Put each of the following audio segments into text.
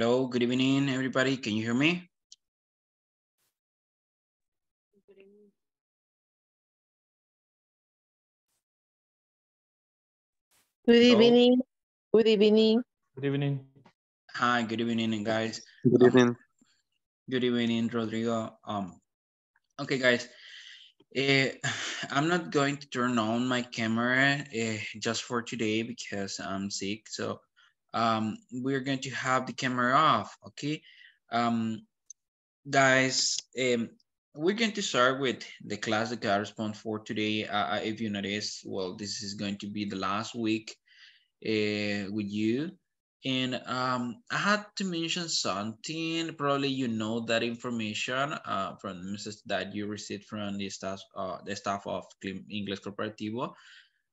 Hello, good evening, everybody. Can you hear me? Good evening. Good evening. Good evening. Hi, good evening, guys. Good Um, evening. Good evening, Rodrigo. Um, okay, guys. Eh, I'm not going to turn on my camera eh, just for today because I'm sick. So um, we're going to have the camera off, okay? Um, guys, um, we're going to start with the class that corresponds for today. Uh, uh, if you notice, well, this is going to be the last week uh, with you. And um, I had to mention something, probably you know that information uh, from the message that you received from the staff, uh, the staff of English Corporativo.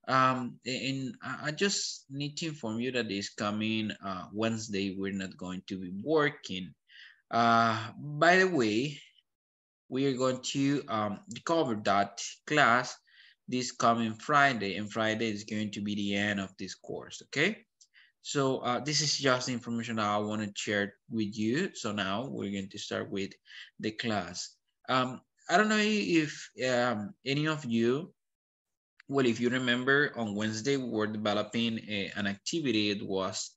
Um, and I just need to inform you that this coming uh, Wednesday, we're not going to be working. Uh, by the way, we are going to um, cover that class this coming Friday, and Friday is going to be the end of this course, okay? So uh, this is just information that I want to share with you. So now we're going to start with the class. Um, I don't know if um, any of you, well, if you remember on Wednesday, we were developing a, an activity. It was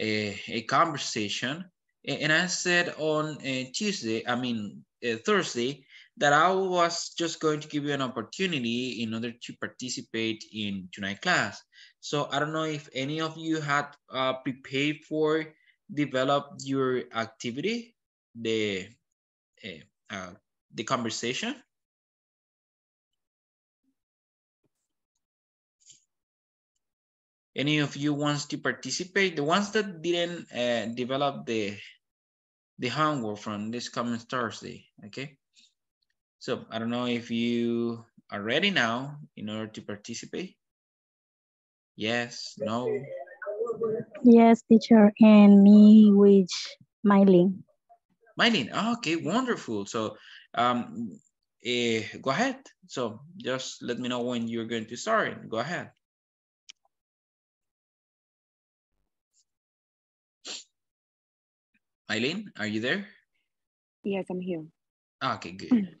a, a conversation. And I said on uh, Tuesday, I mean, uh, Thursday, that I was just going to give you an opportunity in order to participate in tonight class. So I don't know if any of you had uh, prepared for develop your activity, the uh, uh, the conversation. Any of you wants to participate? The ones that didn't uh, develop the the homework from this coming Thursday, okay? So I don't know if you are ready now in order to participate. Yes, no. Yes, teacher, and me with Mylene. Mylene, oh, okay, wonderful. So um, eh, go ahead. So just let me know when you're going to start. Go ahead. Eileen, are you there? Yes, I'm here. Okay, good.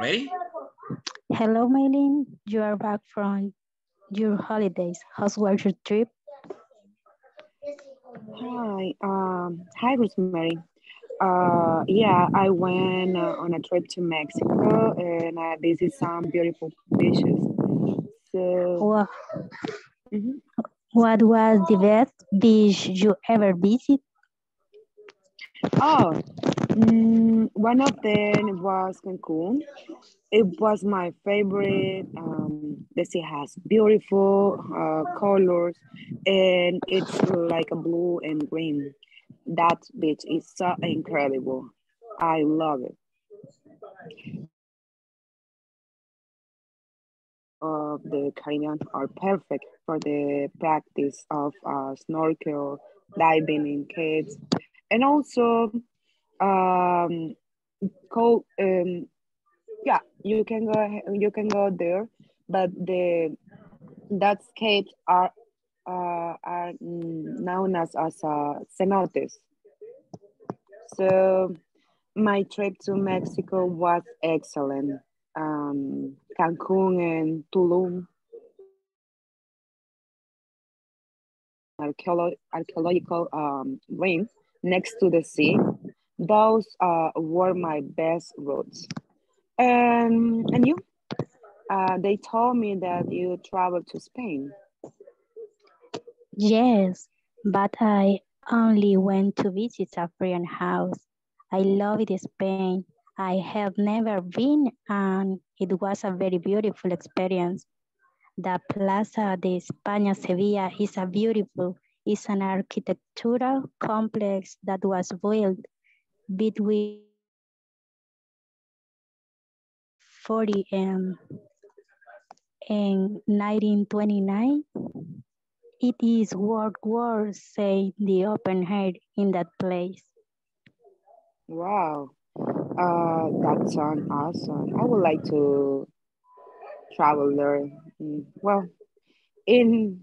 Ready? Hello, Mylene. You are back from your holidays. How was your trip? Hi, um, hi, Rosemary. Uh, yeah, I went uh, on a trip to Mexico and I visited some beautiful beaches. So, Mhm. What was the best beach you ever visited? oh, mm, one of them was Cancun. It was my favorite. Um, the sea has beautiful uh, colors and it's like a blue and green. That beach is so incredible. I love it. Of the Caribbean are perfect for the practice of uh, snorkel, diving in caves, and also um, co- um, yeah, you can go you can go there, but the that caves are uh, are known as as uh, cenotes. So my trip to Mexico was excellent. Um, Cancun and Tulum, archeolo- archaeological um, ruins next to the sea. Those uh, were my best routes. And and you? Uh, they told me that you traveled to Spain. Yes, but I only went to visit a friend house. I love it, Spain. I have never been, and it was a very beautiful experience. The Plaza de España Sevilla is a beautiful, is an architectural complex that was built between 40 and, and 1929. It is worth worth saying the open air in that place. Wow, uh, that sounds awesome. I would like to travel there. Mm, Well, in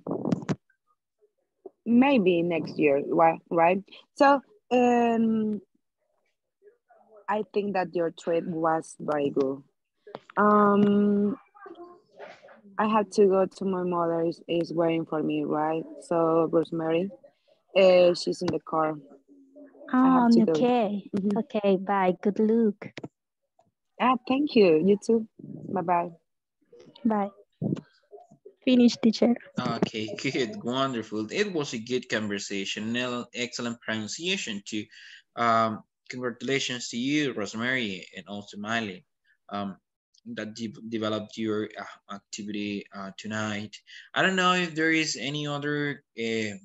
maybe next year, right? So um, I think that your trip was very good. Um, I had to go to my mother is, is waiting for me, right? So Rosemary, uh, she's in the car. Oh, okay. Mm -hmm. Okay, bye. Good luck. Ah, thank you. You too. Bye-bye. Bye. Finish, teacher. Okay, good, wonderful. It was a good conversation, excellent pronunciation too. Um, congratulations to you, Rosemary, and also Miley. Um, that de developed your uh, activity uh, tonight. I don't know if there is any other uh,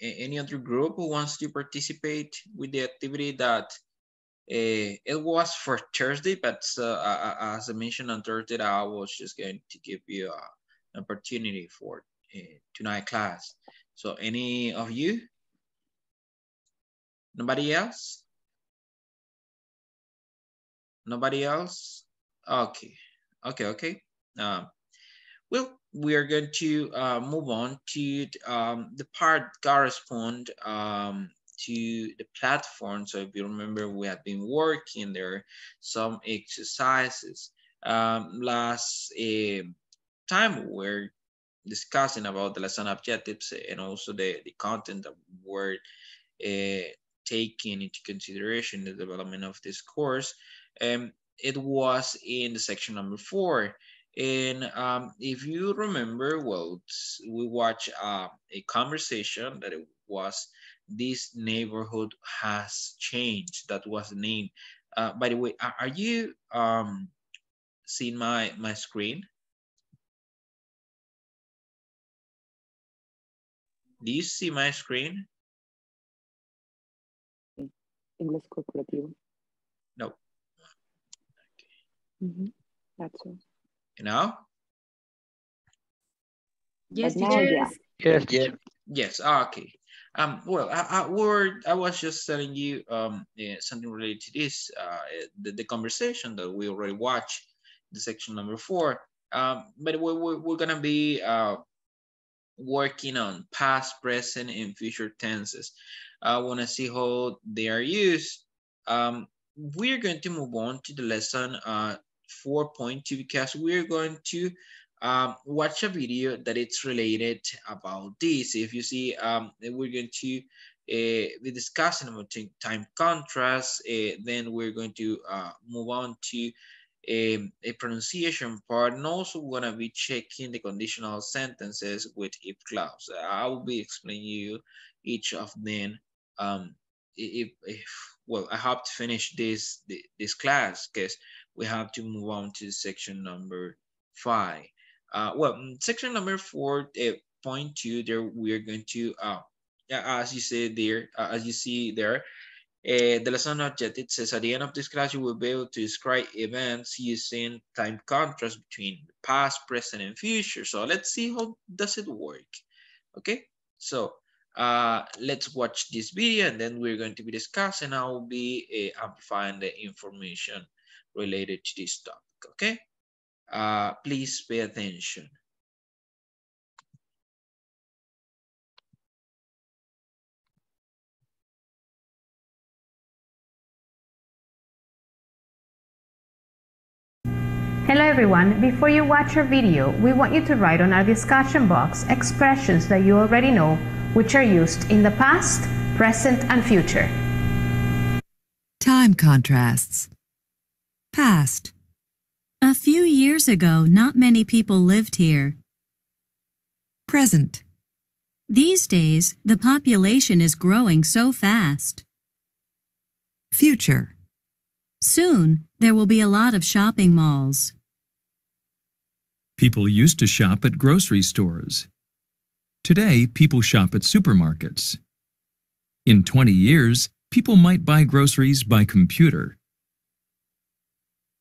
any other group who wants to participate with the activity that uh, it was for Thursday, but uh, as I mentioned on Thursday, I was just going to give you uh, an opportunity for tonight class. So any of you? Nobody else? Nobody else? Okay, okay, okay. Um, well, we are going to uh, move on to um, the part correspond um, to the platform. So if you remember, we have been working there, some exercises. Um, last uh, time we're discussing about the lesson objectives and also the, the content that were uh, taking into consideration the development of this course. Um, it was in the section number four. And um, if you remember, well, we watched uh, a conversation that it was this neighborhood has changed. That was the name. Uh, by the way, are, are you um, seeing my, my screen? Do you see my screen? English corporativo. No. Okay. Mm -hmm. That's all. You know? Yes, yes. Yes, yes. Yes, okay. Um, well, I, I, were, I was just telling you um, yeah, something related to this, uh, the, the conversation that we already watched, the section number four. Um, but we're, we're, we're gonna be uh, working on past, present, and future tenses. I wanna see how they are used. Um, we're going to move on to the lesson uh, 4.2 because we're going to um, watch a video that it's related about this. If you see, um, we're going to uh, be discussing about time contrast, uh, then we're going to uh, move on to a, um, a, pronunciation part and also we're to be checking the conditional sentences with if clause. I will be explaining you each of them um, if, if, well, I hope to finish this, this class because we have to move on to section number five. Uh, well, section number four, uh, point two, there we're going to, uh, as you say there, uh, as you see there, uh, the lesson objective says at the end of this class, you will be able to describe events using time contrast between past, present, and future. So let's see how does it work. Okay, so uh, let's watch this video and then we're going to be discussing. I will be uh, amplifying the information related to this topic, okay? Uh, please pay attention. Hello everyone, before you watch our video, we want you to write on our discussion box expressions that you already know which are used in the past, present, and future. Time contrasts. Past. A few years ago, not many people lived here. Present. These days, the population is growing so fast. Future. Soon, there will be a lot of shopping malls. People used to shop at grocery stores. Today, people shop at supermarkets. In 20 years, people might buy groceries by computer.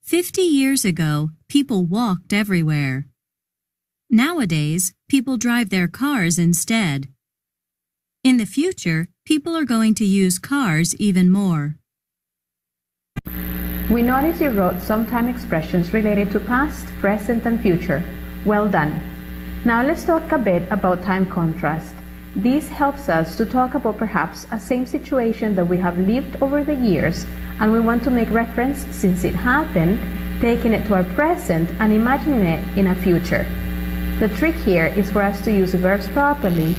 50 years ago, people walked everywhere. Nowadays, people drive their cars instead. In the future, people are going to use cars even more. We notice you wrote some time expressions related to past, present, and future. Well done. Now let's talk a bit about time contrast. This helps us to talk about perhaps a same situation that we have lived over the years and we want to make reference since it happened, taking it to our present and imagining it in a future. The trick here is for us to use verbs properly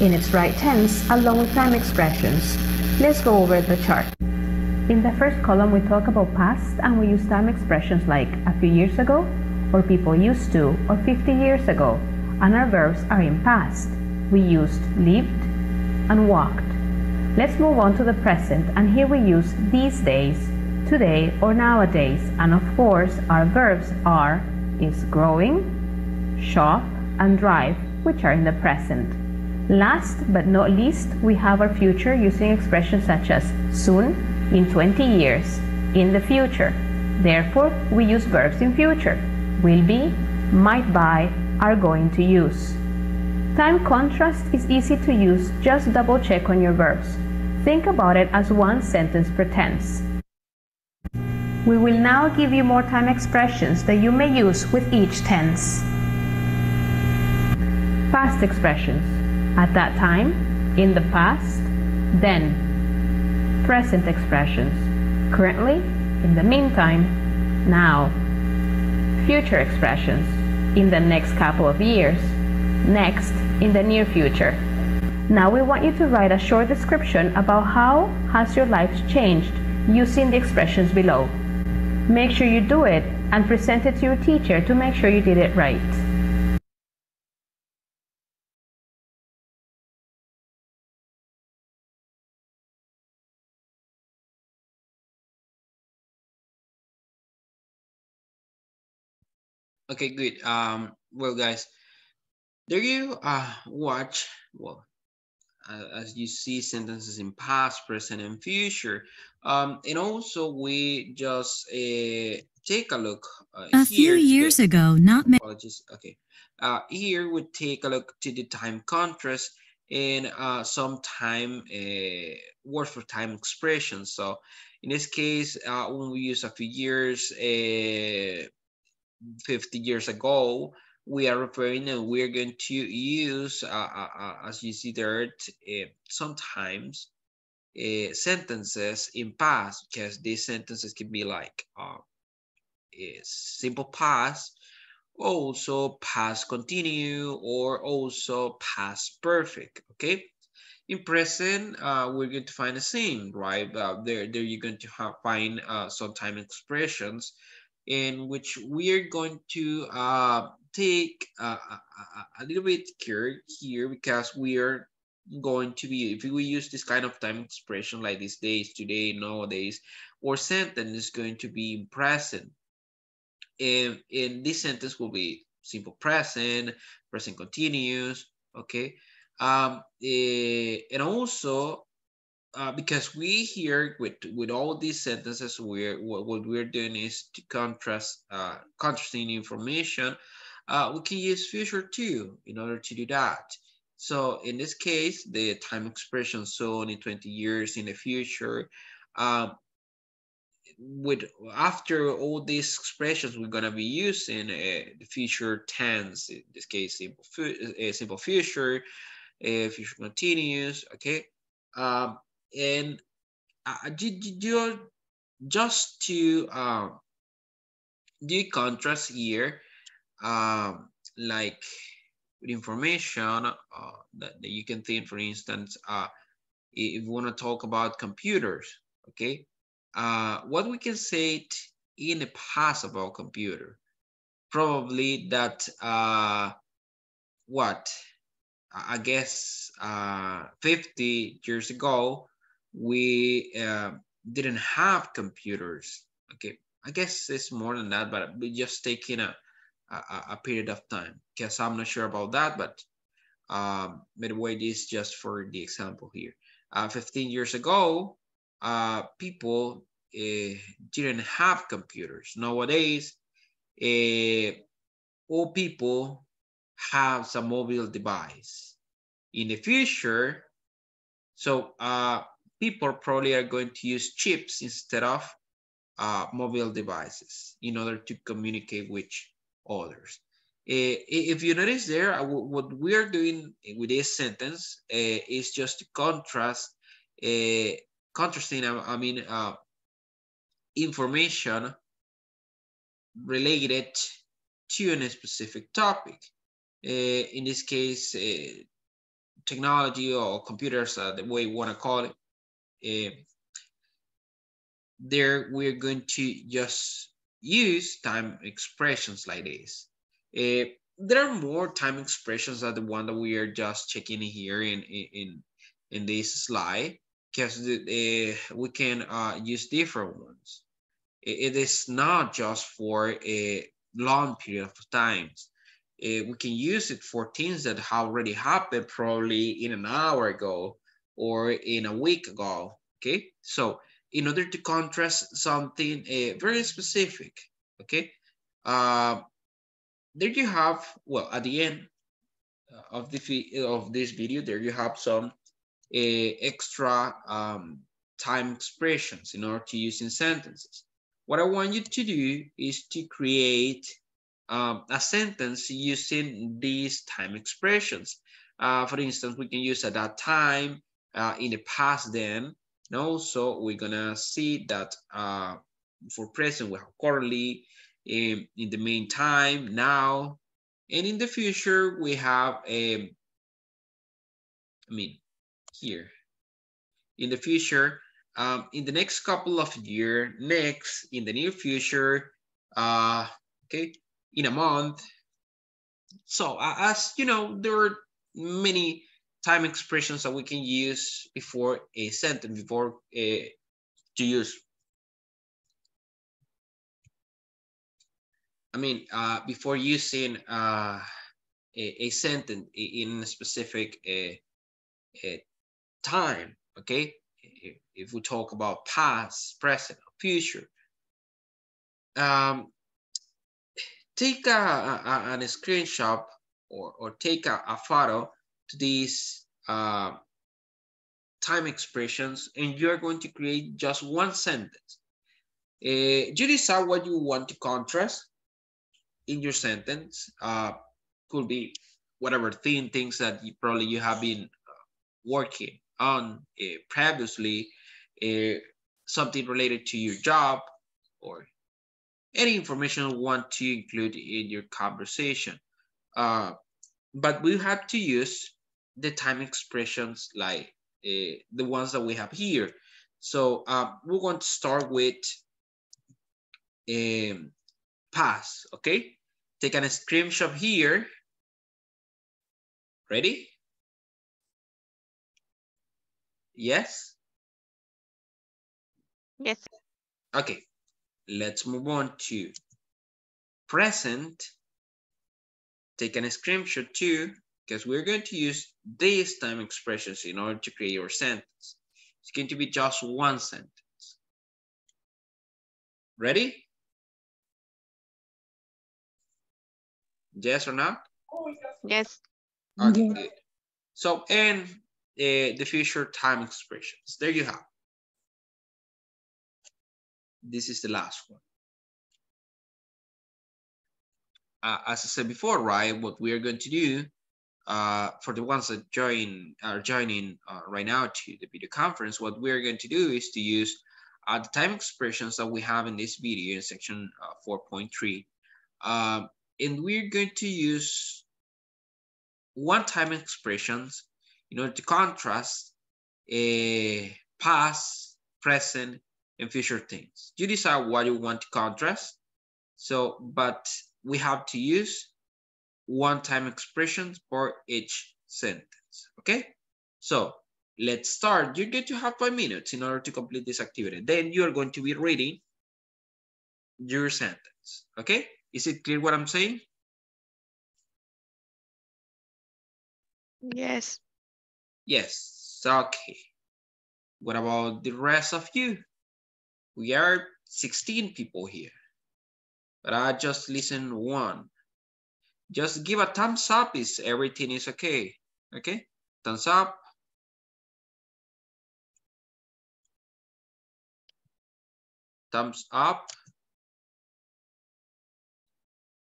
in its right tense along with time expressions. Let's go over the chart. In the first column, we talk about past and we use time expressions like a few years ago, or people used to, or 50 years ago, and our verbs are in past we used lived and walked. Let's move on to the present and here we use these days, today or nowadays and of course our verbs are is growing, shop and drive which are in the present. Last but not least we have our future using expressions such as soon, in 20 years, in the future. Therefore we use verbs in future, will be, might buy, are going to use. Time contrast is easy to use, just double check on your verbs. Think about it as one sentence per tense. We will now give you more time expressions that you may use with each tense. Past expressions. At that time, in the past, then. Present expressions. Currently, in the meantime, now. Future expressions. In the next couple of years, next, in the near future. Now we want you to write a short description about how has your life changed using the expressions below. Make sure you do it and present it to your teacher to make sure you did it right. Okay, good. Um, well, guys, there you uh, watch, well, uh, as you see sentences in past, present, and future. Um, and also we just uh, take a look. Uh, a few years ago, not many. Apologies. Okay. Uh, here we take a look to the time contrast and uh, some time uh, word for time expressions. So in this case, uh, when we use a few years, uh, 50 years ago, we are referring and we're going to use, uh, uh, uh as you see there, uh, sometimes uh, sentences in past, because these sentences can be like uh, simple past, also past continue, or also past perfect, okay? In present, uh, we're going to find the same, right? Uh, there, there you're going to have, find uh, some time expressions in which we are going to uh, take a, a, a, little bit care here because we are going to be, if we use this kind of time expression like these days, today, nowadays, or sentence is going to be present. And, and this sentence will be simple present, present continuous, okay? Um, eh, and also uh, because we here with with all these sentences, we're what, what we're doing is to contrast uh, contrasting information. Uh, we can use future too in order to do that. So in this case, the time expression soon in 20 years in the future, um, with after all these expressions we're gonna be using uh, the future tense in this case simple uh, simple future uh, future continuous okay um, and uh, do, just to uh, do contrast here, um, like information uh, that, that you can think, for instance, uh, if we want to talk about computers, okay, uh, what we can say in the past about computer, probably that uh, what I guess uh, 50 years ago, we uh, didn't have computers. Okay, I guess it's more than that, but we just taking a, a, a period of time. Because I'm not sure about that, but um, way, this just for the example here. Uh, 15 years ago, uh, people uh, didn't have computers. Nowadays, uh, all people have some mobile device. In the future, so uh, people probably are going to use chips instead of uh, mobile devices in order to communicate with others. Uh, if you notice there, uh, what we're doing with this sentence uh, is just contrast, uh, contrasting, I, I mean, uh, information related to a specific topic. In this case, technology or computers, uh, the way you want to call it. There, we're going to just use time expressions like this. Uh, there are more time expressions than the one that we are just checking here in in in this slide because uh, we can uh, use different ones. It, it is not just for a long period of times. Uh, we can use it for things that have already happened probably in an hour ago or in a week ago. Okay, so in order to contrast something uh, very specific, okay, uh, there you have, well, at the end of the of this video, there you have some uh, extra um, time expressions in order to use in sentences. What I want you to do is to create um, a sentence using these time expressions. Uh, for instance, we can use at that time, uh, in the past then, and also we're gonna see that uh, for present we have currently, in, in the meantime, now, and in the future we have, a, um, I mean, here. In the future, um, in the next couple of year, next, in the near future, uh, okay, in a month. So uh, as you know, there are many time expressions that we can use before a sentence, before uh, to use. I mean, uh, before using uh, a, a, sentence in a specific uh, time, okay? If, we talk about past, present, future. Um, take a, a, a screenshot or, or take a, a photo to these uh, time expressions and you're going to create just one sentence. Uh, you decide what you want to contrast in your sentence. Uh, could be whatever thing, things that you, probably you have been uh, working on uh, previously, uh, something related to your job or any information you want to include in your conversation. Uh, but we have to use the time expressions like uh, the ones that we have here. So uh, we're going to start with um, pass, okay? Take a screenshot here. Ready? Yes? Yes. Okay, let's move on to present. Take a screenshot too, because we're going to use these time expressions in order to create your sentence. It's going to be just one sentence. Ready? Yes or not? Yes. Okay, good. So, and uh, the future time expressions. There you have. This is the last one. Uh, as I said before, right, what we are going to do uh, for the ones that join are joining uh, right now to the video conference, what we're going to do is to use uh, the time expressions that we have in this video in section uh, 4.3. Um, and we're going to use one time expressions in order to contrast a past, present, and future things. You decide what you want to contrast. So, but we have to use one-time expressions for each sentence, okay? So let's start. You're going to have five minutes in order to complete this activity. Then you're going to be reading your sentence, okay? Is it clear what I'm saying? Yes. Yes, okay. What about the rest of you? We are 16 people here, but I just listen one. Just give a thumbs up if everything is okay. Okay, thumbs up. Thumbs up.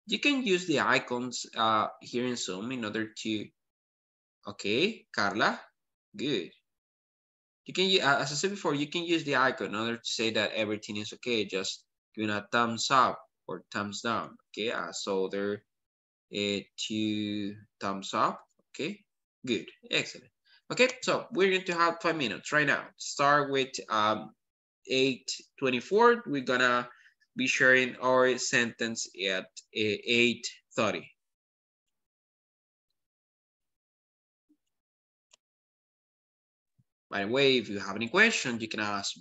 you can use the icons uh, here in Zoom in order to, okay, Carla, good. You can, uh, as I said before, you can use the icon in order to say that everything is okay. Just giving a thumbs up or thumbs down. Okay, uh, so uh, two thumbs up. Okay, good, excellent. Okay, so we're going to have five minutes right now. Start with um, 8.24. We're gonna be sharing our sentence at 8.30. By the way, if you have any questions, you can ask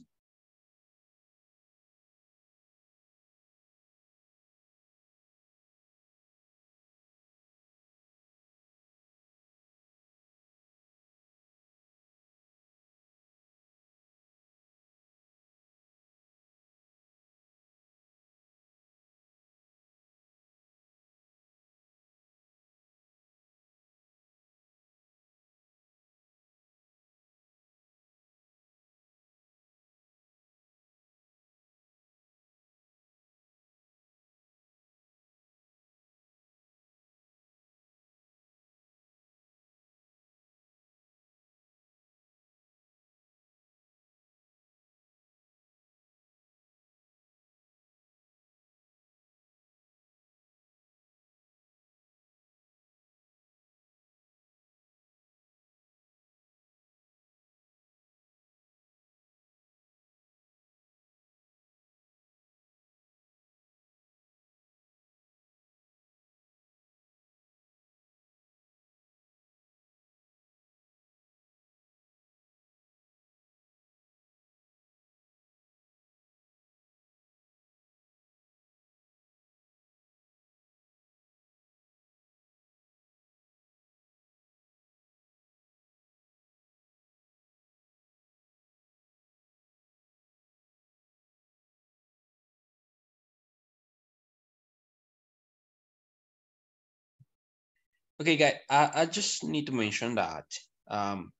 Okay, guys, I, I just need to mention that um,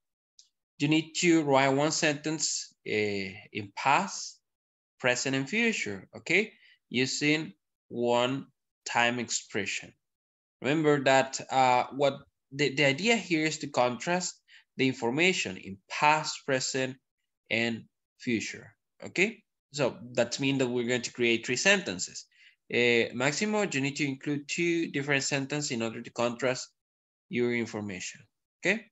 you need to write one sentence uh, in past, present, and future, okay? Using one time expression. Remember that uh, what the, the idea here is to contrast the information in past, present, and future, okay? So that means that we're going to create three sentences. Uh, Maximo, you need to include two different sentences in order to contrast your information, okay?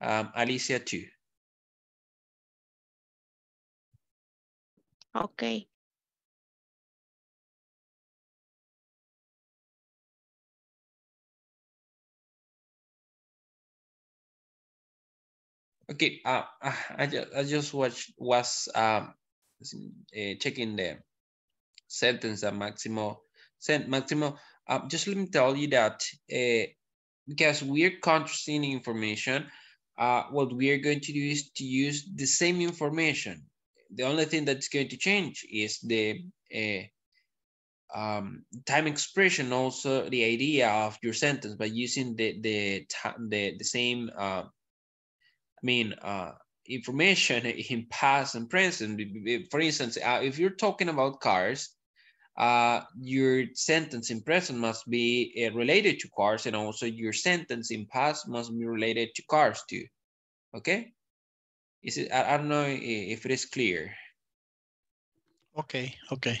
Um, Alicia too. Okay. Okay, uh, I just I just watched was um uh, checking the sentence that Maximo sent. Maximo, uh, just let me tell you that uh, because we're contrasting information, uh, what we are going to do is to use the same information. The only thing that's going to change is the uh, um, time expression, also the idea of your sentence by using the the the, the same uh, I mean, uh, information in past and present. For instance, uh, if you're talking about cars, uh, your sentence in present must be uh, related to cars and also your sentence in past must be related to cars too. Okay? Is it, I, I don't know if it is clear. Okay, okay.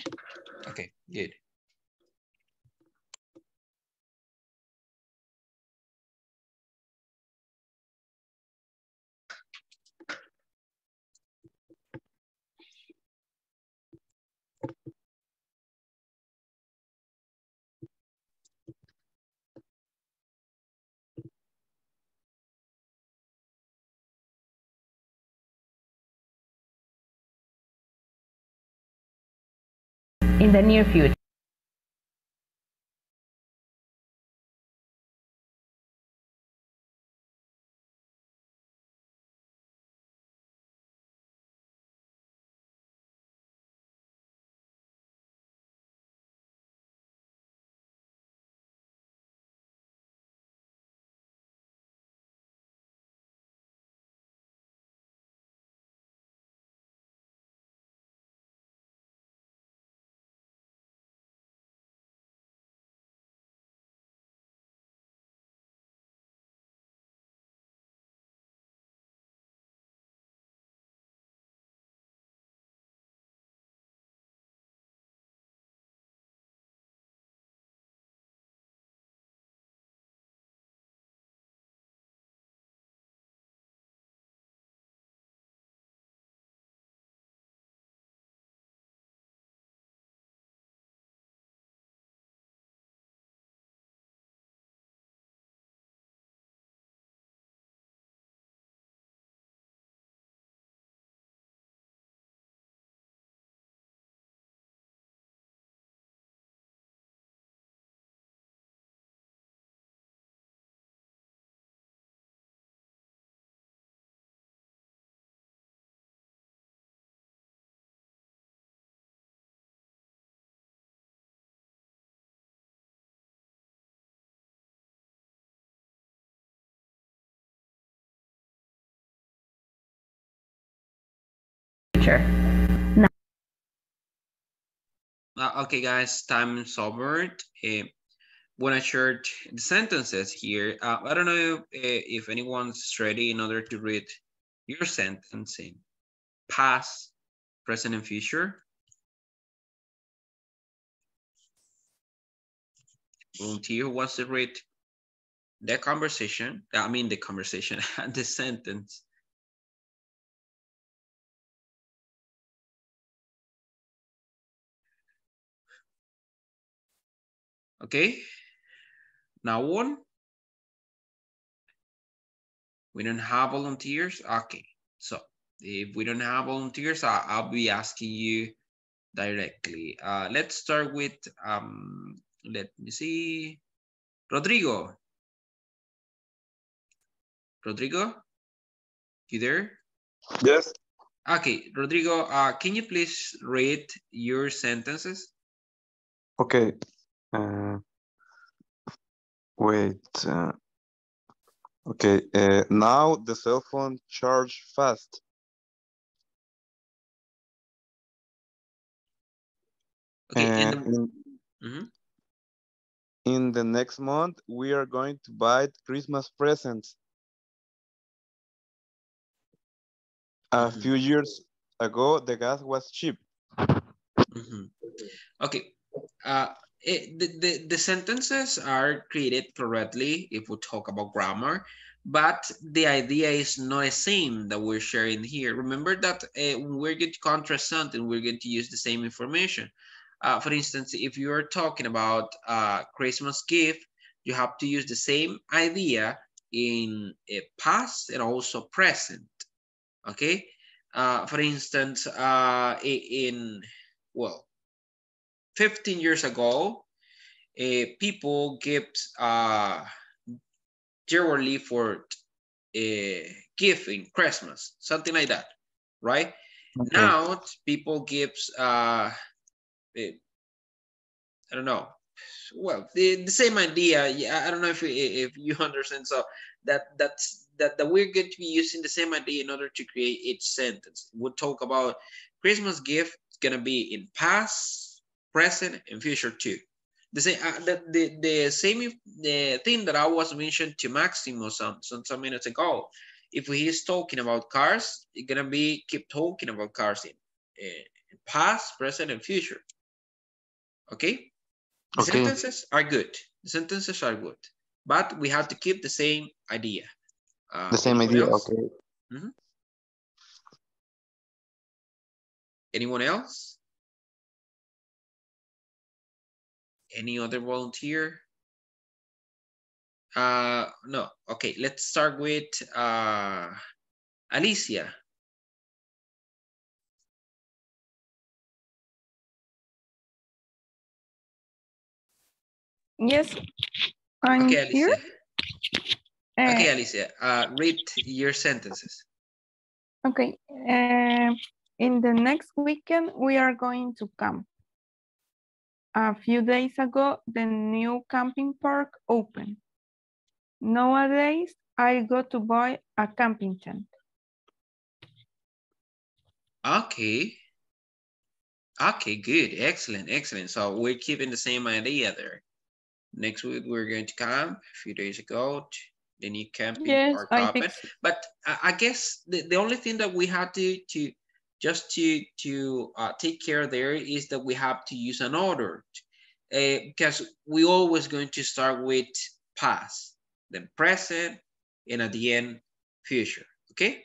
Okay, good. In the near future. Future. Uh, okay, guys, time is over. Uh, when I shared the sentences here, uh, I don't know if, uh, if anyone's ready in order to read your sentence in past, present, and future. Volunteer wants to read the conversation, I mean the conversation, the sentence. Okay, now one. We don't have volunteers. Okay, so if we don't have volunteers, I, I'll be asking you directly. Uh, let's start with, um, let me see, Rodrigo. Rodrigo, you there? Yes. Okay, Rodrigo, uh, can you please read your sentences? Okay. Uh, wait. Uh, okay. Uh, now the cell phone charge fast. Okay, and Uh, the- in, in the next month, we are going to buy Christmas presents. A Mhm. few years ago, the gas was cheap. Mhm. Okay. Uh, the, the, sentences are created correctly if we talk about grammar, but the idea is not the same that we're sharing here. Remember that uh, we're going to contrast something, we're going to use the same information. Uh, for instance, if you're talking about Christmas gift, you have to use the same idea in a past and also present. Okay. Uh, for instance, uh, in, well, 15 years ago, uh, people gift uh, generally for a gift in Christmas, something like that, right? Okay. Now people gives uh, eh, I don't know. Well, the, the same idea. Yeah, I don't know if if you understand. So that that's that that we're going to be using the same idea in order to create each sentence. We'll talk about Christmas gift. It's gonna be in past, present, and future too. The same uh, the, the the same the thing that I was mentioned to Maximo some some some minutes ago. If he's talking about cars, it's gonna be keep talking about cars in, in past, present, and future. Okay. The Okay. sentences are good. The sentences are good, but we have to keep the same idea. Uh, The same idea. else? Okay. Anyone else? Any other volunteer? Uh, no. Okay, let's start with uh, Alicia. Yes, I'm Okay, here. Alicia. Uh, Okay, Alicia. Uh, read your sentences. okay. Uh, in the next weekend, we are going to camp. A few days ago, the new camping park opened. Nowadays, I go to buy a camping tent. Okay. Okay, good. Excellent, excellent. So we're keeping the same idea there. Next week, we're going to camp. A few days ago, the new camping Yes, park I opened. think But I, I guess the, the only thing that we had to, to just to, to uh, take care there is that we have to use an order. Uh, because we always going to start with past, then present, and at the end, future. Okay?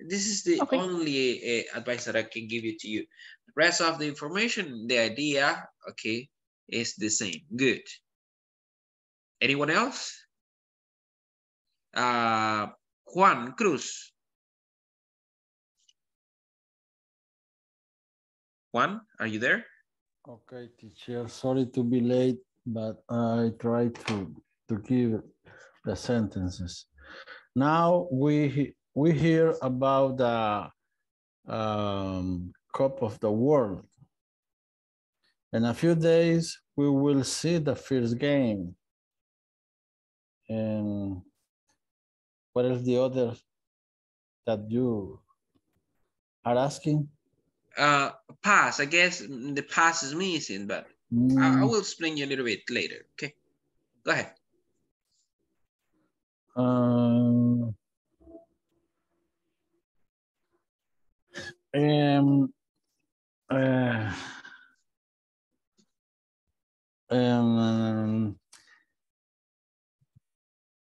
This is the Okay. only uh, advice that I can give you to you. The rest of the information, the idea, okay, is the same. Good. Anyone else? Uh, Juan Cruz. Juan, are you there? Okay, teacher, sorry to be late, but I try to, to give the sentences. Now we, we hear about the um, Cup of the World. In a few days, we will see the first game. And what is the other that you are asking? Uh, past. I guess the past is missing, but mm. I, I, will explain you a little bit later. Okay, go ahead. Um, um, uh, um,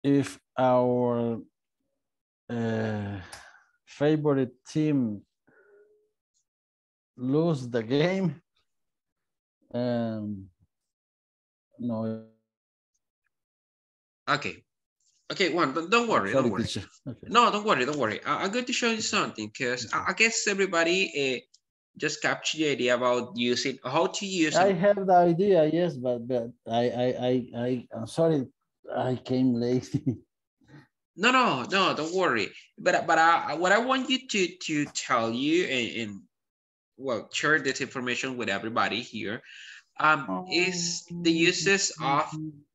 if our uh, favorite team lose the game, um, no. Okay. Okay, one, don't, don't worry, Sorry, don't worry. Okay. No, don't worry, don't worry. I, am going to show you something because I, I, guess everybody uh, just captured the idea about using, how to use I have the idea, yes, but, but I, I, I, I, I'm sorry, I came late. no, no, no, don't worry. But, but I, what I want you to, to tell you and, and well, share this information with everybody here um, is the uses of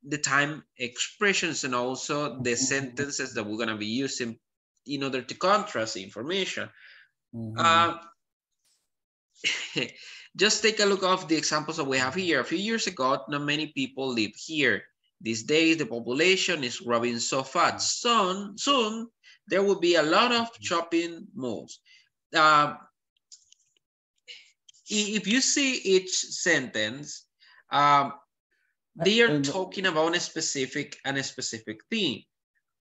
the time expressions and also the sentences that we're going to be using in order to contrast the information. Mm -hmm. uh, just take a look of the examples that we have here. A few years ago, not many people live here. These days, the population is growing so fast. Soon, soon there will be a lot of shopping malls. Uh, if you see each sentence, um, they are talking about a specific and a specific thing.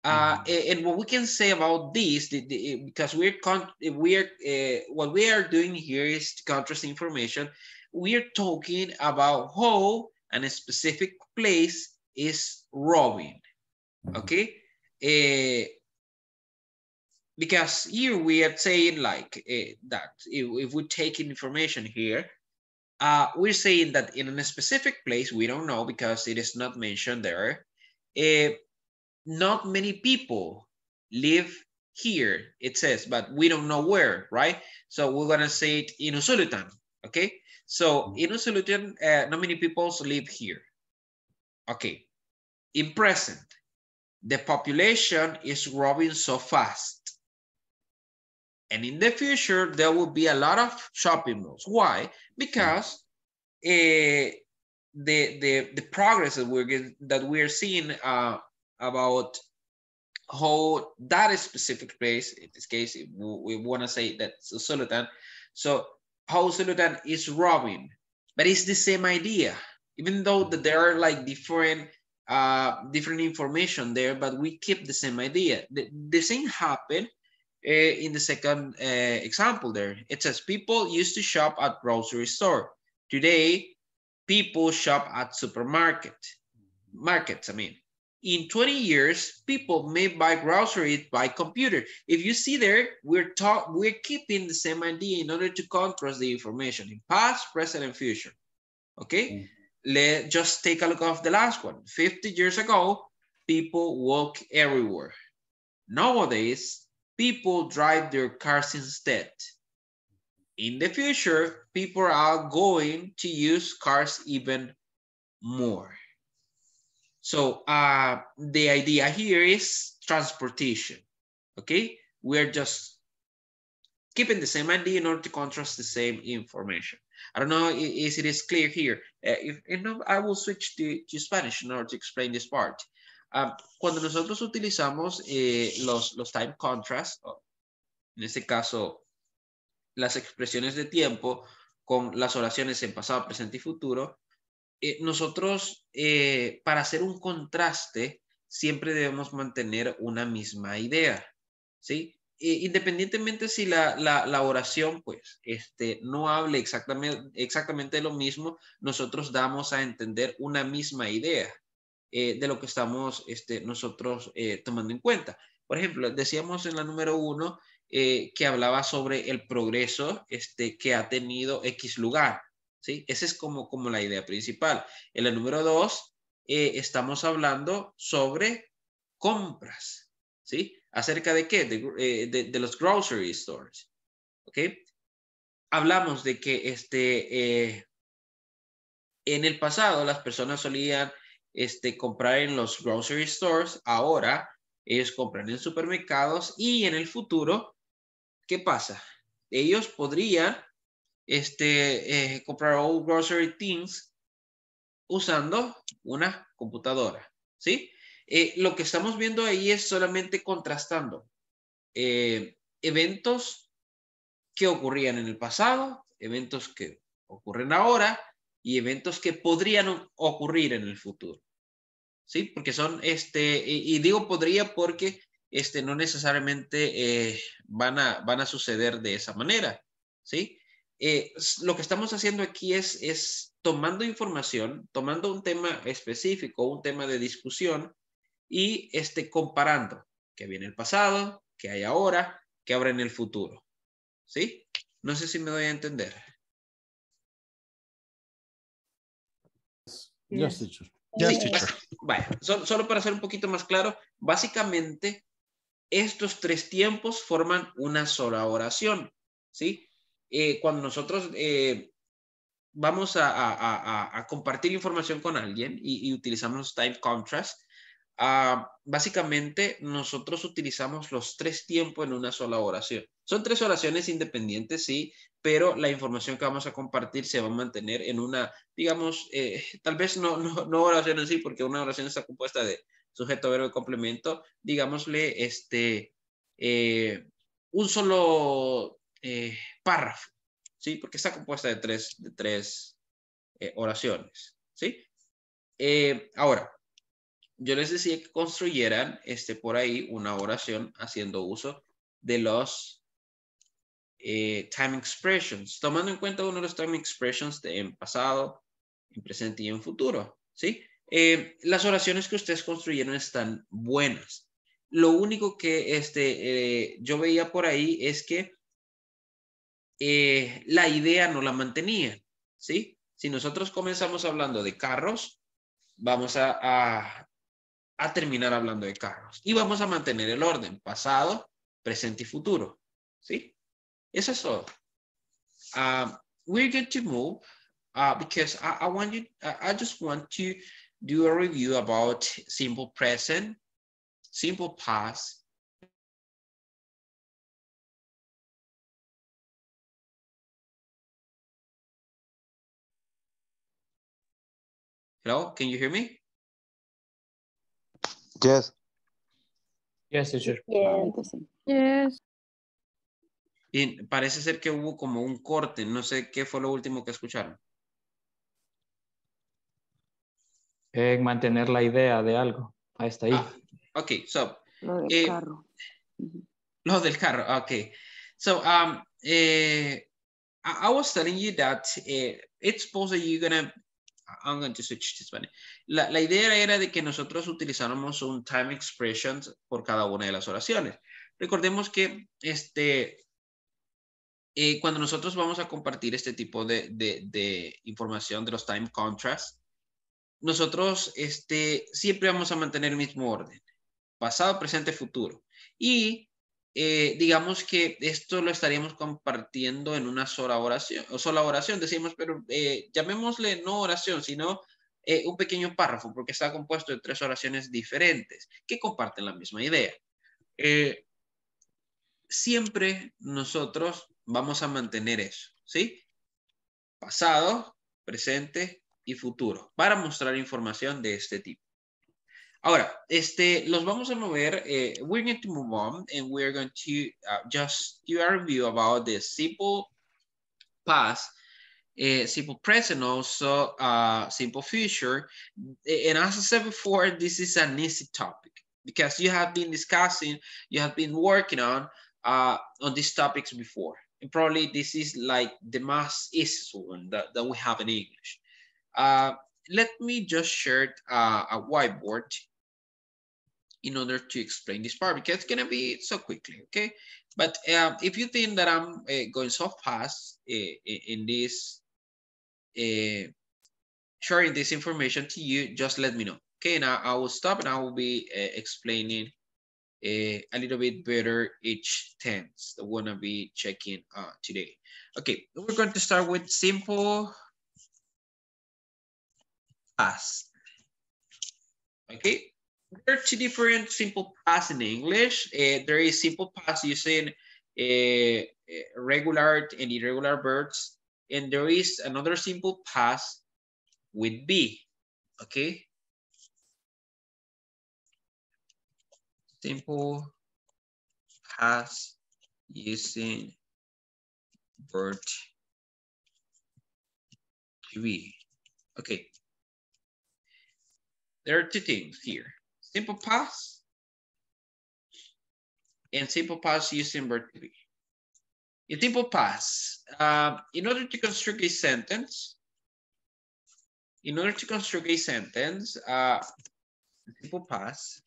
Uh, mm-hmm. and what we can say about this, the, the, because we're con we're uh, what we are doing here is contrast information. We are talking about how a specific place is robbing. Mm-hmm. Okay, uh, because here we are saying like uh, that if, if we take information here, uh, we're saying that in a specific place, we don't know because it is not mentioned there, uh, not many people live here, it says, but we don't know where, right? So we're gonna say it in Usulutan, okay? So in Usulutan, uh, not many people live here. Okay, in present, the population is growing so fast and in the future, there will be a lot of shopping malls. Why? Because uh, the, the, the progress that we're, getting, that we're seeing uh, about how that specific place, in this case, we, we want to say that Usulutan. So how Usulutan is robbing, but it's the same idea, even though that there are like different uh, different information there, but we keep the same idea. The, the same happened in the second eh, example there. It says people used to shop at grocery store. Today, people shop at supermarket. Markets, I mean. In 20 years, people may buy groceries by computer. If you see there, we're talk we're keeping the same idea in order to contrast the information in past, present, and future. Okay? Mm -hmm. Let just take a look of the last one. 50 years ago, people walk everywhere. Nowadays, people drive their cars instead. In the future, people are going to use cars even more. So uh, the idea here is transportation, okay? We're just keeping the same idea in order to contrast the same information. I don't know if it is clear here. Uh, if, if not, I will switch to, to Spanish in order to explain this part. Ah, cuando nosotros utilizamos eh, los, los time contrast, en este caso las expresiones de tiempo con las oraciones en pasado, presente y futuro, eh, nosotros eh, para hacer un contraste siempre debemos mantener una misma idea, ¿sí? independientemente si la, la, oración pues este, no hable exactamente, exactamente lo mismo, nosotros damos a entender una misma idea. Eh, de lo que estamos este, nosotros eh, tomando en cuenta. Por ejemplo, decíamos en la número uno eh, que hablaba sobre el progreso este, que ha tenido X lugar. ¿sí? Esa es como, como la idea principal. En la número dos, estamos hablando sobre compras. ¿sí? ¿Acerca de qué? De, de, los grocery stores. ¿ok? Hablamos de que este, en el pasado las personas solían este, comprar en los grocery stores, ahora ellos compran en supermercados y en el futuro, ¿qué pasa? Ellos podrían este, eh, comprar all grocery things usando una computadora, ¿sí? Eh, lo que estamos viendo ahí es solamente contrastando eh, eventos que ocurrían en el pasado, eventos que ocurren ahora y eventos que podrían ocurrir en el futuro. ¿Sí? Porque son, este, y, digo podría porque este, no necesariamente eh, van, a, van a suceder de esa manera. ¿Sí? lo que estamos haciendo aquí es, es tomando información, tomando un tema específico, un tema de discusión y este, comparando qué viene el pasado, qué hay ahora, qué habrá en el futuro. ¿Sí? No sé si me doy a entender. Yes, teacher. Yes, teacher. Bueno, solo para ser un poquito más claro, básicamente estos tres tiempos forman una sola oración. ¿Sí? Eh, cuando nosotros eh, vamos a, compartir información con alguien y, utilizamos time contrast, ah, básicamente nosotros utilizamos los tres tiempos en una sola oración. Son tres oraciones independientes, sí, pero la información que vamos a compartir se va a mantener en una, digamos, eh, tal vez no, no, oración en sí, porque una oración está compuesta de sujeto, verbo y complemento, digámosle, este, eh, un solo eh, párrafo, ¿sí? Porque está compuesta de tres, de tres oraciones, ¿sí? Ahora, yo les decía que construyeran este, por ahí una oración haciendo uso de los eh, time expressions, tomando en cuenta uno de los time expressions de en pasado, en presente y en futuro, ¿sí? las oraciones que ustedes construyeron están buenas. Lo único que este, yo veía por ahí es que eh, la idea no la mantenía, ¿sí? Si nosotros comenzamos hablando de carros, vamos a, terminar hablando de carros y vamos a mantener el orden, pasado, presente y futuro, ¿sí? Eso es todo. Uh, we're going to move uh, because I, I want you, I just want to do a review about simple present, simple past, Hello, can you hear me? Yes. Yes, teacher. Yes. Y parece ser que hubo como un corte. No sé qué fue lo último que escucharon. En mantener la idea de algo. Ahí está ahí. Ah, ok, so. Lo del eh, carro. Lo del carro, ok. So, um, eh, I, was telling you that eh, it's supposed that you're going to I'm going to switch. La, la, idea era de que nosotros utilizáramos un time expression por cada una de las oraciones. Recordemos que este, eh, cuando nosotros vamos a compartir este tipo de, de, de, información de los time contrasts, nosotros este, siempre vamos a mantener el mismo orden. Pasado, presente, futuro. Y eh, digamos que esto lo estaríamos compartiendo en una sola oración, o sola oración, decimos, pero eh, llamémosle no oración, sino eh, un pequeño párrafo, porque está compuesto de tres oraciones diferentes que comparten la misma idea. siempre nosotros vamos a mantener eso, ¿sí? Pasado, presente y futuro, para mostrar información de este tipo. Ahora, este, los vamos a mover. Eh, we're going to move on and we're going to uh, just do a review about the simple past, uh, simple present, also uh, simple future. And as I said before, this is an easy topic because you have been discussing, you have been working on uh, on these topics before. And probably this is like the most easiest one that, that we have in English. Uh, let me just share uh, a whiteboard in order to explain this part because it's going to be so quickly, okay? But uh, if you think that I'm uh, going so fast uh, in this, uh, sharing this information to you, just let me know. Okay, now I will stop and I will be uh, explaining uh, a little bit better each tense that we're to be checking today. Okay, we're going to start with simple past. Okay, there are two different simple past in English. Uh, there is simple past using uh, regular and irregular verbs and there is another simple past with be, okay? Simple past using verb to be. Okay. There are two things here. Simple past and simple past using verb to be. In simple past, uh, in order to construct a sentence, in order to construct a sentence, uh, simple past,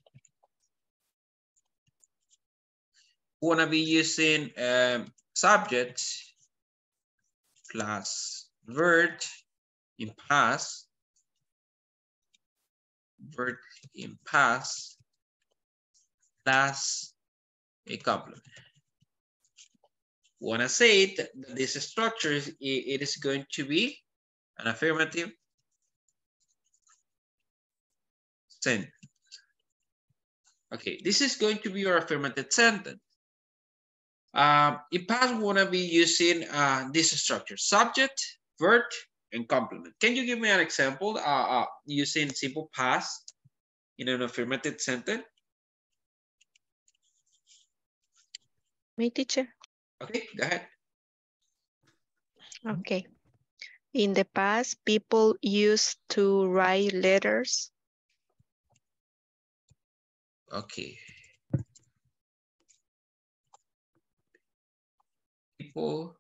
to be using um, subject plus verb in past, verb in past plus a complement. When I say that this structure, it is going to be an affirmative sentence. Okay, this is going to be your affirmative sentence. Um, in past, we want to be using uh, this structure, subject, verb, and complement. Can you give me an example uh, uh, using simple past in an affirmative sentence? Me, teacher. Okay, go ahead. Okay. In the past, people used to write letters. Okay. People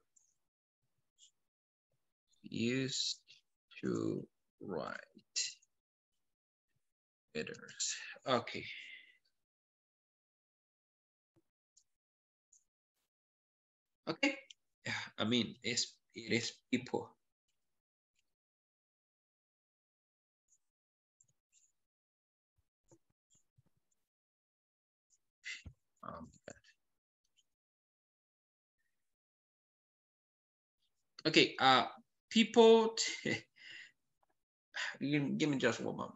used to write letters. Okay. Okay. Yeah, I mean, it's, it is people. Um, okay, uh, people, give me just one moment.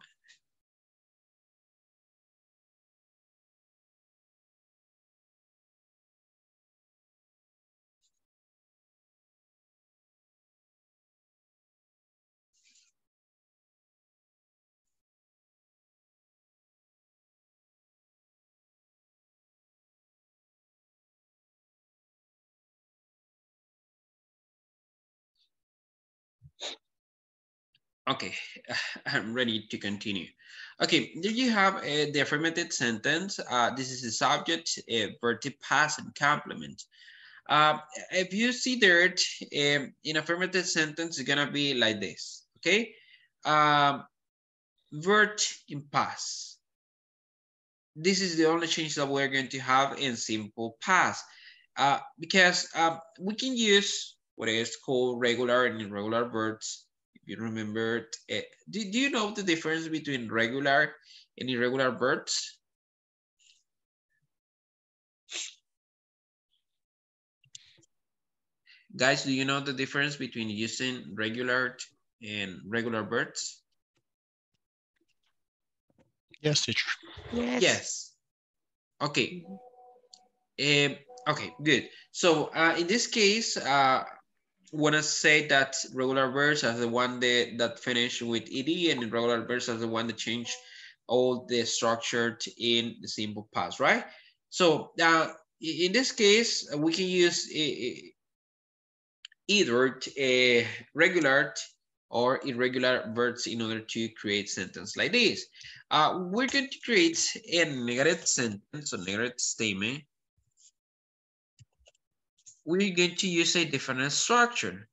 Okay, I'm ready to continue. Okay, there you have uh, the affirmative sentence. Uh, this is the subject, uh, verb, past, and complement. Uh, if you see there, um, in affirmative sentence, it's gonna be like this, okay? Um, verb in past. This is the only change that we're going to have in simple past. Uh, because um, we can use what is called regular and irregular verbs you remember, uh, do, do you know the difference between regular and irregular verbs? Guys, do you know the difference between using regular and regular verbs? Yes, teacher. Yes. Yes. Okay. Um, okay, good. So uh, in this case, uh, want to say that regular verbs are the one that, that finish with ed and irregular verbs are the one that change all the structured in the simple past, right? So uh, in this case, we can use either a regular or irregular verbs in order to create sentence like this. Uh, we're going to create a negative sentence, a negative statement we're going to use a different structure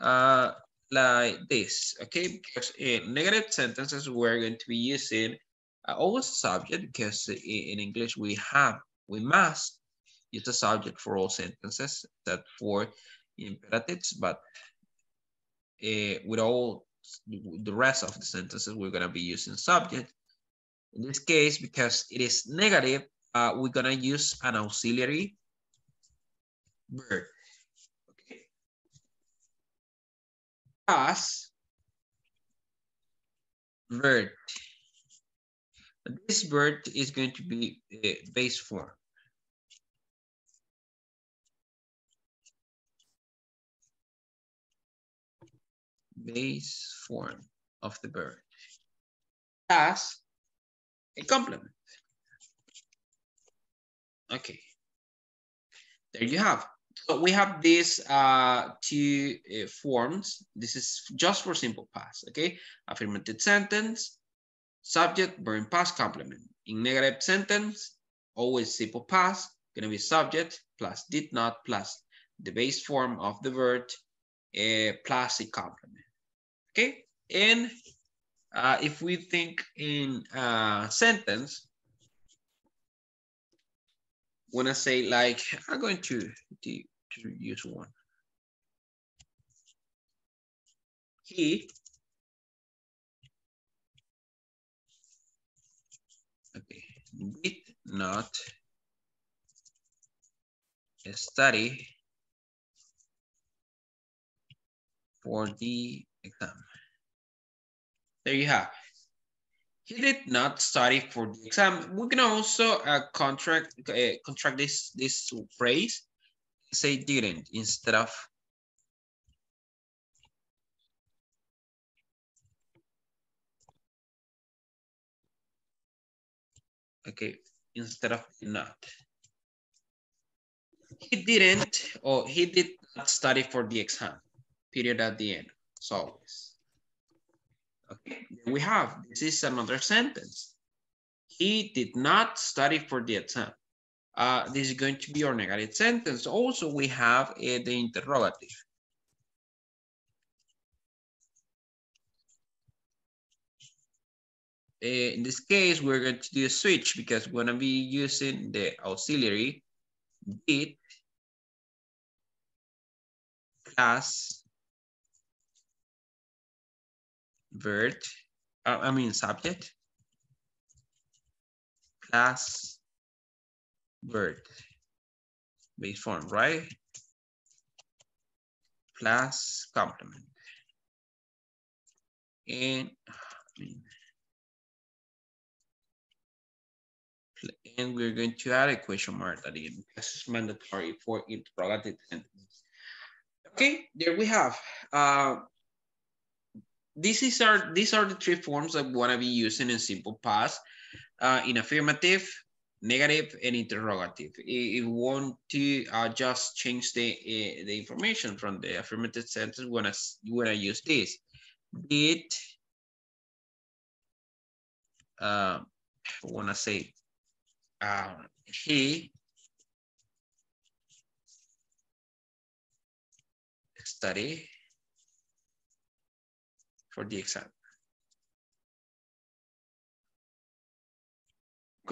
uh, like this, okay? Because in negative sentences, we're going to be using uh, always subject because in English we have, we must use the subject for all sentences except for imperatives, but uh, with all the rest of the sentences, we're gonna be using subject. In this case, because it is negative, uh, we're gonna use an auxiliary verb. Okay. As verb. This verb is going to be uh, base form. base form of the bird as a complement. Okay. There you have. So we have these uh, two uh, forms. This is just for simple past, okay? Affirmative sentence, subject, verb past complement. In negative sentence, always simple past, gonna be subject plus did not plus the base form of the verb uh, plus a complement, okay? And uh, if we think in a sentence, when I say like, I'm going to, to, to use one. He okay, did not study for the exam. There you have. He did not study for the exam. We can also uh, contract uh, contract this this phrase. Say didn't instead of okay instead of not. He didn't or he did not study for the exam. Period at the end. So always. Okay, we have, this is another sentence. He did not study for the exam. Uh, this is going to be our negative sentence. Also, we have uh, the interrogative. Uh, in this case, we're going to do a switch because we're going to be using the auxiliary did plus verb, uh, I mean subject, plus verb, base form, right? Plus complement. And, and we're going to add a question mark at the end because it's mandatory for interrogative sentences. Okay, there we have. Uh, this is our, these are the three forms that we want to be using in simple past uh, in affirmative, negative, and interrogative. If we want to uh, just change the, uh, the information from the affirmative sentence, when I, when I use this. Did, uh, I want to say, uh, he study for the exam.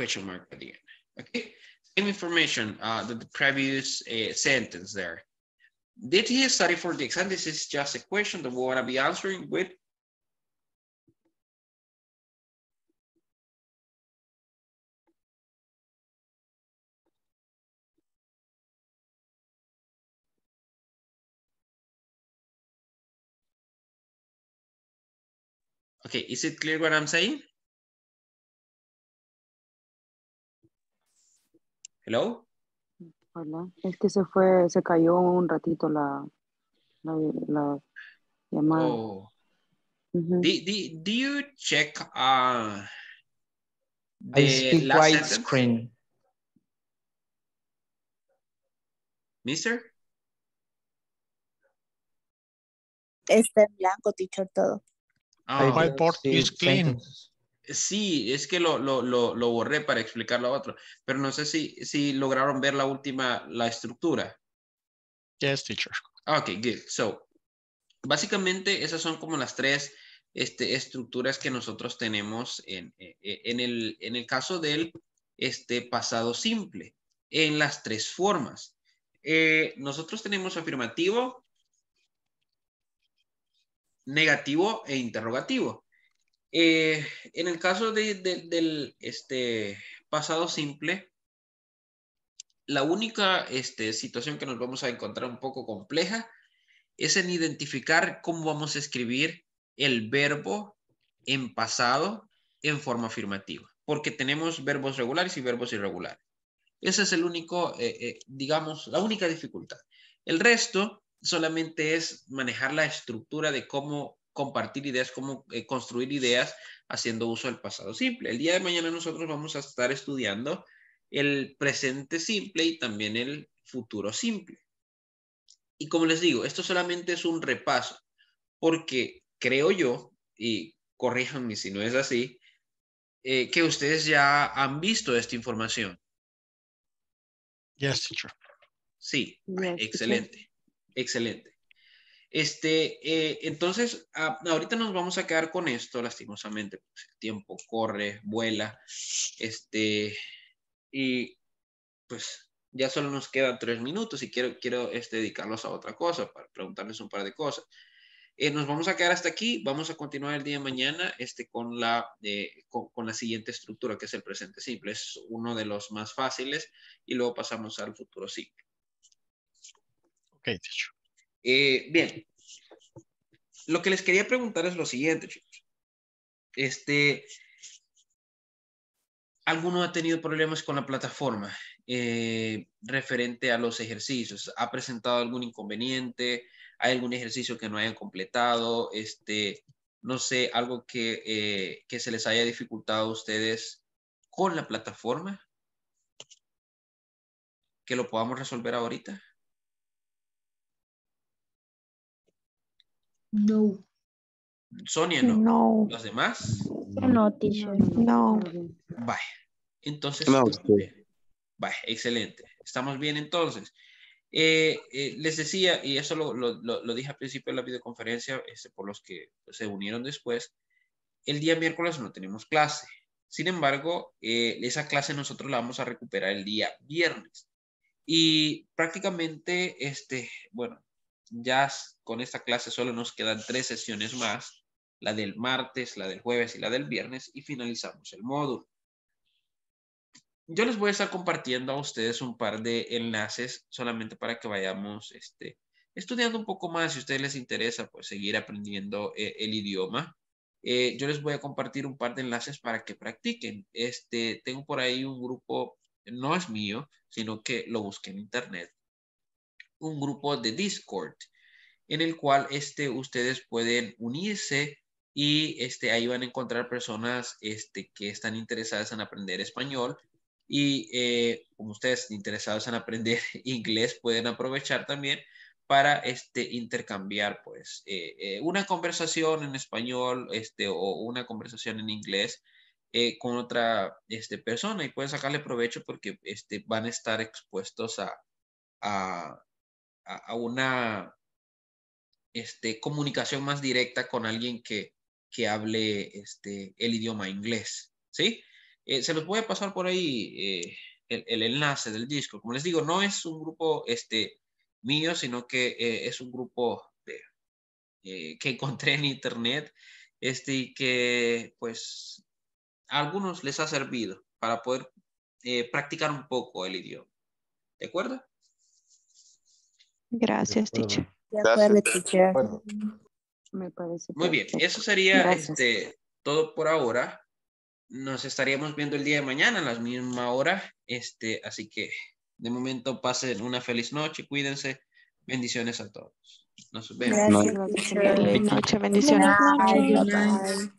Question mark at the end. Okay, same information uh, that the previous uh, sentence there. Did he study for the exam? This is just a question that we want to be answering with Okay, is it clear what I'm saying? Hello? Hola, es que se fue, se cayó un ratito la, la, la llamada. Oh. Mm -hmm. do, do, do, you check uh, I speak white sentence? screen. Mister? Está en blanco, teacher, todo. Ah, whiteboard is clean. Sí, es que lo, lo, lo, lo, borré para explicarlo a otro, pero no sé si, si lograron ver la última, la estructura. Yes, teacher. Ok, good. So, básicamente esas son como las tres este, estructuras que nosotros tenemos en, e, e, en, el, en el caso del este, pasado simple, en las tres formas. Eh, nosotros tenemos afirmativo, negativo e interrogativo. Eh, en el caso de, del este, pasado simple, la única este, situación que nos vamos a encontrar un poco compleja es en identificar cómo vamos a escribir el verbo en pasado en forma afirmativa, porque tenemos verbos regulares y verbos irregulares. Ese es el único, eh, eh, digamos, la única dificultad. El resto solamente es manejar la estructura de cómo compartir ideas, cómo eh, construir ideas haciendo uso del pasado simple. El día de mañana nosotros vamos a estar estudiando el presente simple y también el futuro simple. Y como les digo, esto solamente es un repaso, porque creo yo, y corríjanme si no es así, eh, que ustedes ya han visto esta información. Yes, teacher. Sí, excelente, excelente. Este, eh, entonces, ahorita nos vamos a quedar con esto, lastimosamente, pues el tiempo corre, vuela, este, y pues ya solo nos quedan tres minutos y quiero, quiero este, dedicarlos a otra cosa, para preguntarles un par de cosas. Eh, nos vamos a quedar hasta aquí, vamos a continuar el día de mañana este, con, la, eh, con, la siguiente estructura, que es el presente simple. Es uno de los más fáciles y luego pasamos al futuro simple. Ok, teacher. Eh, bien, lo que les quería preguntar es lo siguiente, chicos. Este, ¿alguno ha tenido problemas con la plataforma eh, referente a los ejercicios? ¿Ha presentado algún inconveniente? ¿Hay algún ejercicio que no hayan completado? Este, no sé, algo que, eh, que se les haya dificultado a ustedes con la plataforma? Que lo podamos resolver ahorita. No. Sonia, ¿no? No. ¿Los demás? No, teacher. No. Vaya. Entonces, No, vaya, excelente. Estamos bien entonces. Eh, eh, les decía, y eso lo, lo, lo, dije al principio de la videoconferencia, este, por los que se unieron después, el día miércoles no tenemos clase. Sin embargo, eh, esa clase nosotros la vamos a recuperar el día viernes. Y prácticamente, este, bueno, ya con esta clase solo nos quedan tres sesiones más, la del martes, la del jueves y la del viernes, y finalizamos el módulo. Yo les voy a estar compartiendo a ustedes un par de enlaces solamente para que vayamos este, estudiando un poco más. Si a ustedes les interesa, pues seguir aprendiendo eh, el idioma. Eh, yo les voy a compartir un par de enlaces para que practiquen. Este, tengo por ahí un grupo, no es mío, sino que lo busqué en internet un grupo de Discord en el cual este, ustedes pueden unirse y este, ahí van a encontrar personas este, que están interesadas en aprender español y eh, como ustedes interesados en aprender inglés pueden aprovechar también para este, intercambiar pues eh, eh, una conversación en español este, o una conversación en inglés con otra este, persona y pueden sacarle provecho porque este, van a estar expuestos a, a, a, una este, comunicación más directa con alguien que, que hable este, el idioma inglés, ¿sí? Eh, se los voy a pasar por ahí eh, el, enlace del disco. Como les digo, no es un grupo este, mío, sino que eh, es un grupo que encontré en internet este, y que pues a algunos les ha servido para poder practicar un poco el idioma. ¿De acuerdo? Gracias, teacher. De teacher. Me parece. Muy bien, eso sería este, todo por ahora. Nos estaríamos viendo el día de mañana a la misma hora. Este, así que de momento pasen una feliz noche, cuídense. Bendiciones a todos. Nos vemos. Gracias, Feliz noche, bendiciones. Bye.